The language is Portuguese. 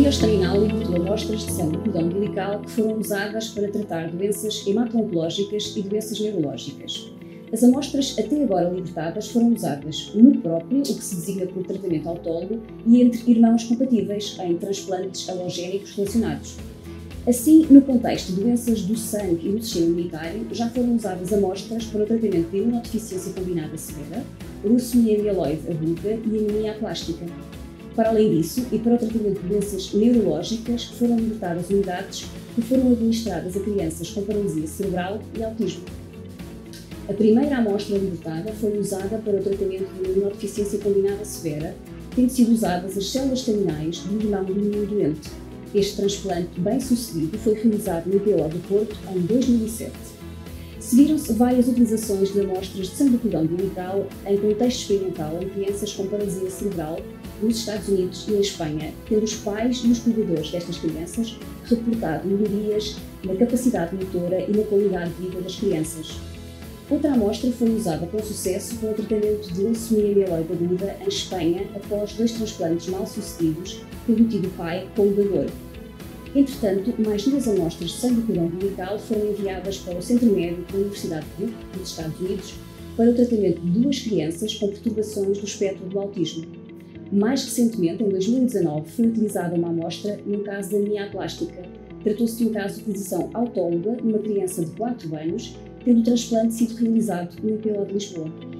gastroenal libertou amostras de sangue do cordão umbilical que foram usadas para tratar doenças hemato-oncológicas e doenças neurológicas. As amostras até agora libertadas foram usadas no próprio, o que se designa por tratamento autólogo, e entre irmãos compatíveis em transplantes halogénicos relacionados. Assim, no contexto de doenças do sangue e do sistema imunitário, já foram usadas amostras para o tratamento de imunodeficiência combinada severa, leucemia mieloide aguda e anemia plástica. Para além disso, e para o tratamento de doenças neurológicas, foram libertadas unidades que foram administradas a crianças com paralisia cerebral e autismo. A primeira amostra libertada foi usada para o tratamento de imunodeficiência combinada severa, tendo sido usadas as células staminais do irmão do menino doente. Este transplante bem-sucedido foi realizado no IPO do Porto em 2007. Seguiram-se várias utilizações de amostras de sangue do cordão umbilical em contexto experimental em crianças com paralisia cerebral nos Estados Unidos e em Espanha, tendo os pais e os cuidadores destas crianças reportado melhorias na capacidade motora e na qualidade de vida das crianças. Outra amostra foi usada com sucesso para o tratamento de leucemia mieloide aguda em Espanha após dois transplantes mal sucedidos, tendo tido o pai como doador. Entretanto, mais duas amostras de sangue cordão umbilical foram enviadas para o Centro Médico da Universidade de Duke, nos Estados Unidos, para o tratamento de duas crianças com perturbações do espectro do autismo. Mais recentemente, em 2019, foi utilizada uma amostra num caso de anemia. Tratou-se de um caso de utilização autóloga numa criança de 4 anos tendo o transplante sido realizado no IPO de Lisboa.